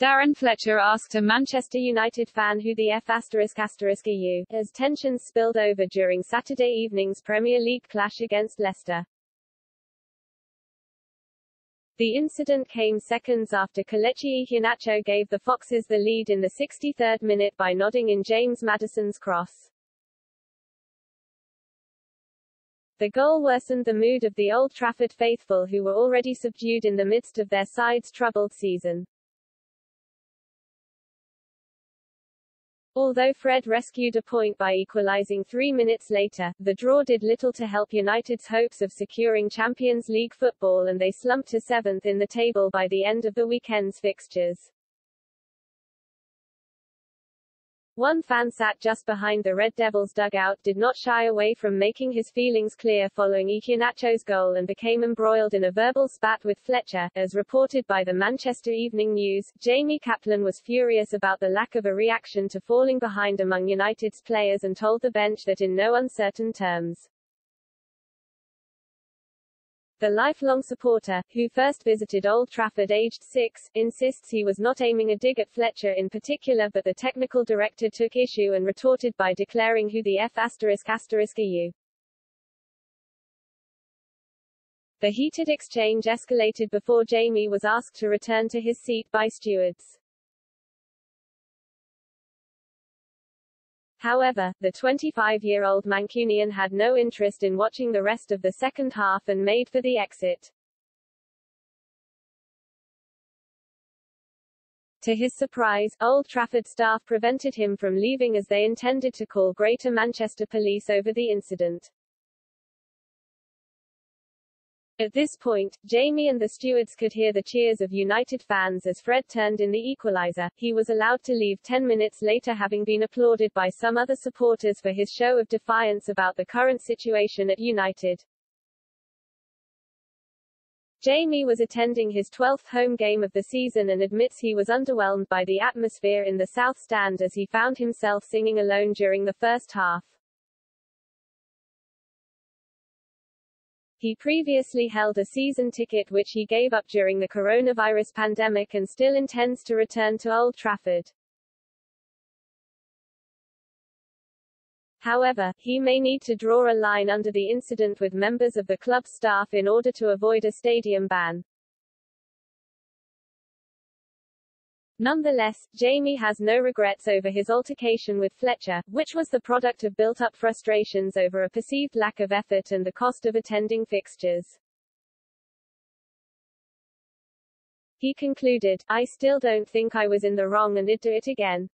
Darren Fletcher asked a Manchester United fan who the F asterisk asterisk EU, as tensions spilled over during Saturday evening's Premier League clash against Leicester. The incident came seconds after Kelechi Iheanacho gave the Foxes the lead in the 63rd minute by nodding in James Maddison's cross. The goal worsened the mood of the Old Trafford faithful who were already subdued in the midst of their side's troubled season. Although Fred rescued a point by equalizing three minutes later, the draw did little to help United's hopes of securing Champions League football and they slumped to seventh in the table by the end of the weekend's fixtures. One fan sat just behind the Red Devils dugout did not shy away from making his feelings clear following Iheanacho's goal and became embroiled in a verbal spat with Fletcher. As reported by the Manchester Evening News, Jamie Kaplan was furious about the lack of a reaction to falling behind among United's players and told the bench that in no uncertain terms. The lifelong supporter, who first visited Old Trafford aged six, insists he was not aiming a dig at Fletcher in particular but the technical director took issue and retorted by declaring who the F asterisk asterisk you. The heated exchange escalated before Jamie was asked to return to his seat by stewards. However, the 25-year-old Mancunian had no interest in watching the rest of the second half and made for the exit. To his surprise, Old Trafford staff prevented him from leaving as they intended to call Greater Manchester Police over the incident. At this point, Jamie and the stewards could hear the cheers of United fans as Fred turned in the equalizer. He was allowed to leave 10 minutes later having been applauded by some other supporters for his show of defiance about the current situation at United. Jamie was attending his 12th home game of the season and admits he was underwhelmed by the atmosphere in the South Stand as he found himself singing alone during the first half. He previously held a season ticket which he gave up during the coronavirus pandemic and still intends to return to Old Trafford. However, he may need to draw a line under the incident with members of the club staff in order to avoid a stadium ban. Nonetheless, Jamie has no regrets over his altercation with Fletcher, which was the product of built-up frustrations over a perceived lack of effort and the cost of attending fixtures. He concluded, I still don't think I was in the wrong and I'd do it again.